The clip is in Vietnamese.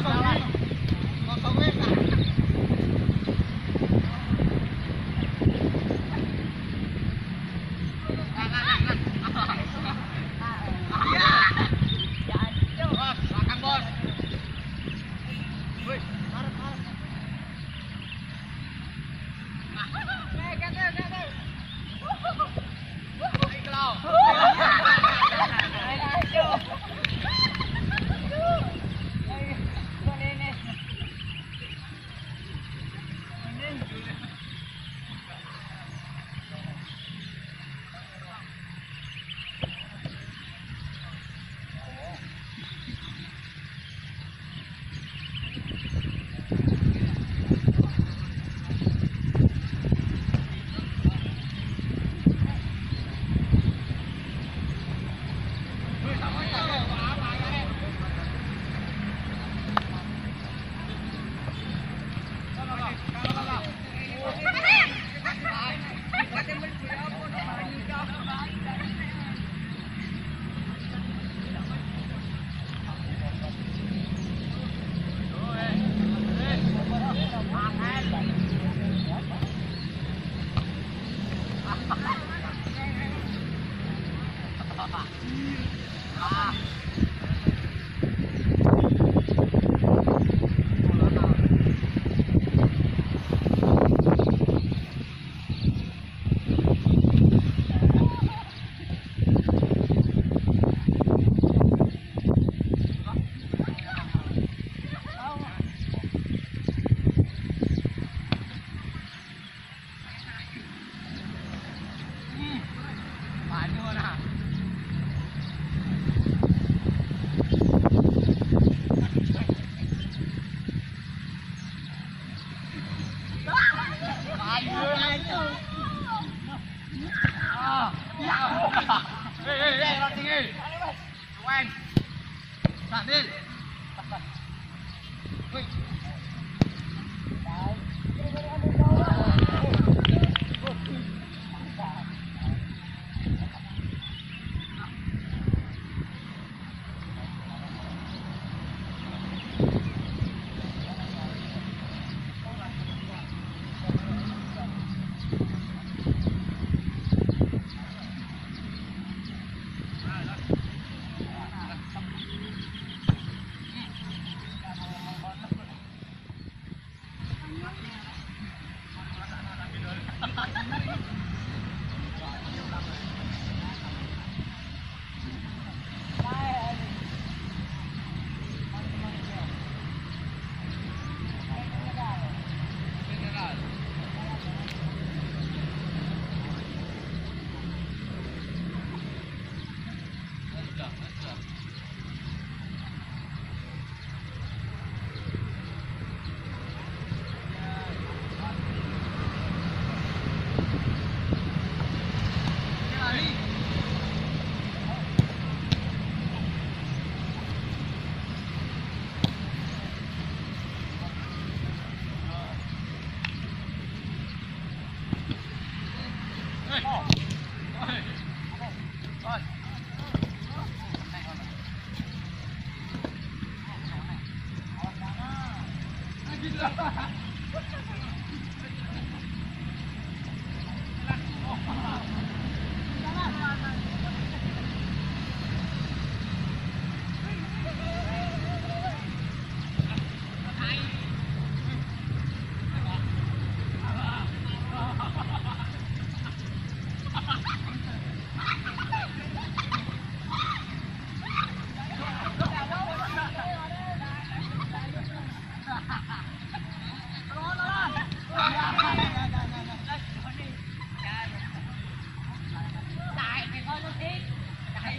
不聊了 Wait. Ha ha ha!